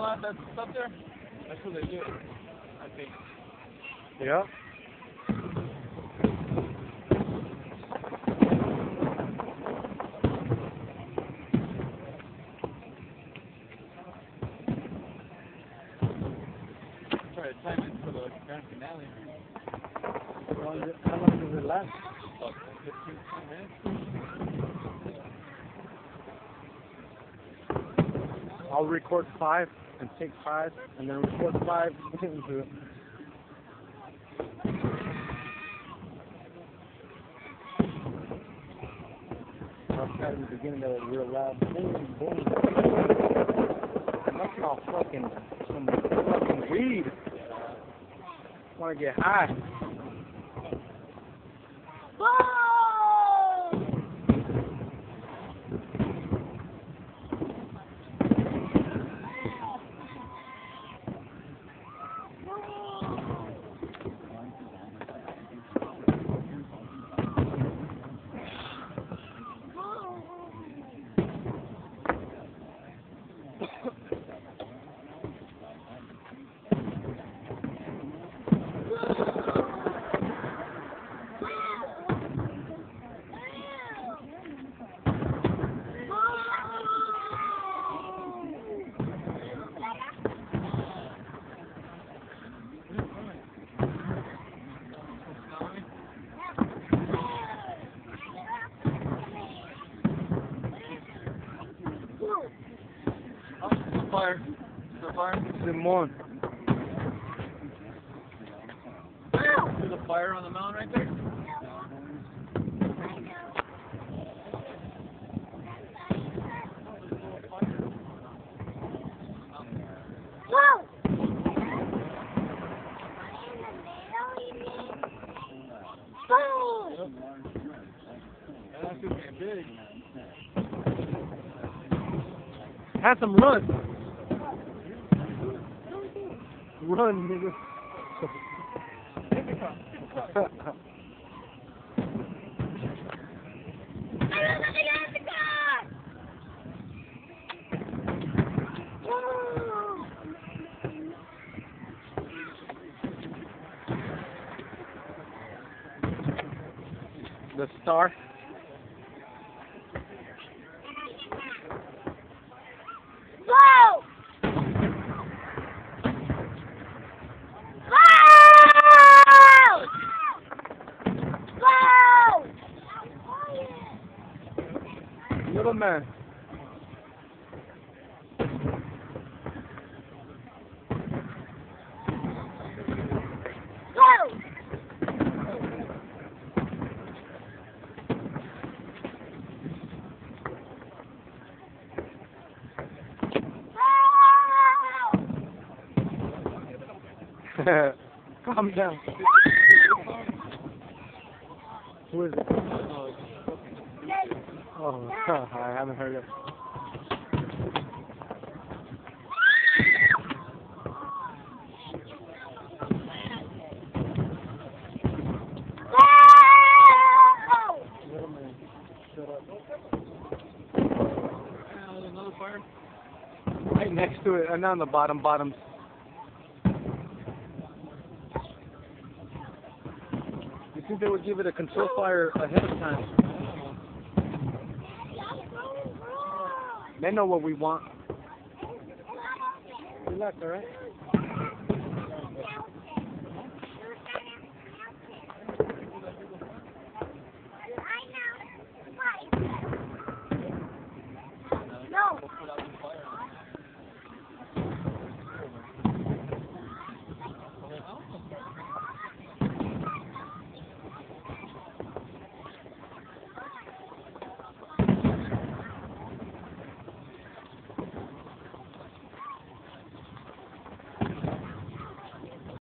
lot that's up there? That's what they do. I think. Yeah. Try to time it for the grand finale. How long does it, how long does it last? About 15, 20 minutes. I'll record five and take five, and then record five do it. Start in the beginning of it real loud. Boom, boom. That's all fucking some fucking weed. Want to get high? Oh, a fire. There's. Simon. There's a fire on the mountain right there. That's just getting big. Have some run. Run, nigga. the star. Whoa! Whoa! Whoa! Little man. Calm down. Who is it? Oh, I haven't heard it. Right next to it, uh, and on the bottom, bottom. You think they would give it a control fire ahead of time? They know what we want. Relax, alright?